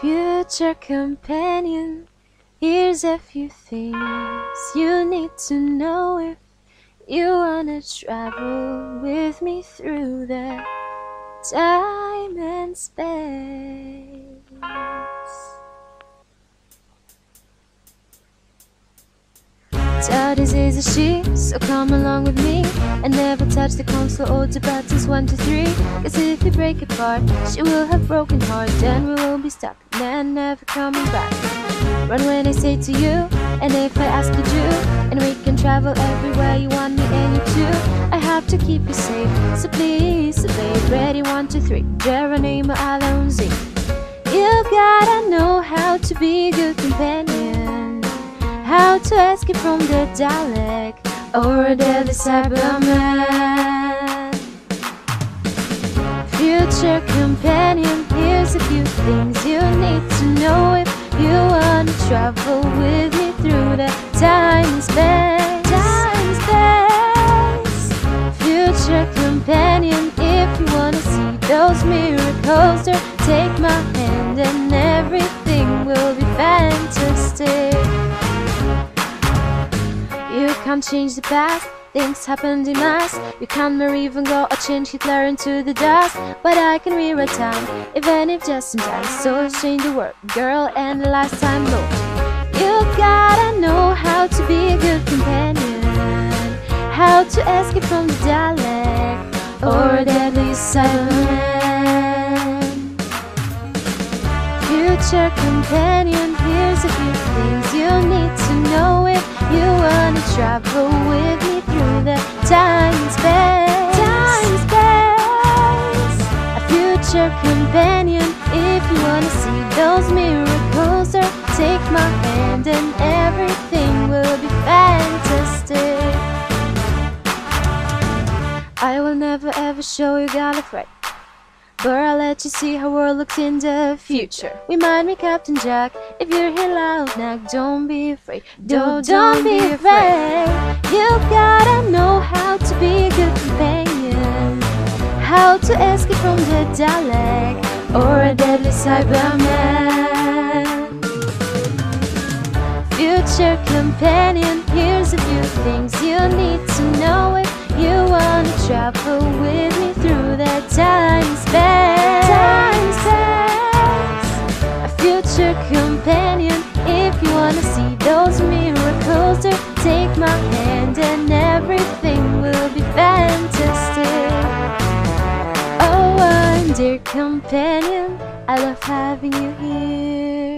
Future companion, here's a few things you need to know if you wanna travel with me through the time and space. Tell is a she, so come along with me never touch the console or the buttons. 1, 2, 3 Cause if we break apart, she will have broken heart Then we will be stuck and never coming back. Run when I say to you, and if I ask you to And we can travel everywhere you want me and you too. I have to keep you safe, so please, babe Ready, 1, 2, 3, Geronimo Allons-y. You gotta know how to be a good companion how to escape from the Dalek or a deadly Cyberman. Future companion, here's a few things you need to know if you wanna travel with me through the time and space. Time and space. Future companion, if you wanna see those miracles, take my hand and everything will be fantastic. Can't change the past, things happened in us You can't even go or change Hitler into the dust. But I can rewrite time, even if just time. So change the world, girl, and the last time Lord You gotta know how to be a good companion. How to escape from the Dalek Or deadly Cyberman Future companion, here's a few things. You need to know you wanna travel with me through the time and space. Time and space. A future companion, if you wanna see those miracles, or take my hand and everything will be fantastic. I will never ever show you Gallifrey. But I'll let you see how world looks in the future. Remind me, Captain Jack, if you're here loud now, don't be afraid. Don't, don't be afraid. You gotta know how to be a good companion. How to escape from the Dalek or a deadly Cyberman. Future companion, here's a few things you need to know if you wanna travel with me through that time space. Future companion, if you wanna see those miracles, take my hand and everything will be fantastic. Oh, one dear companion, I love having you here.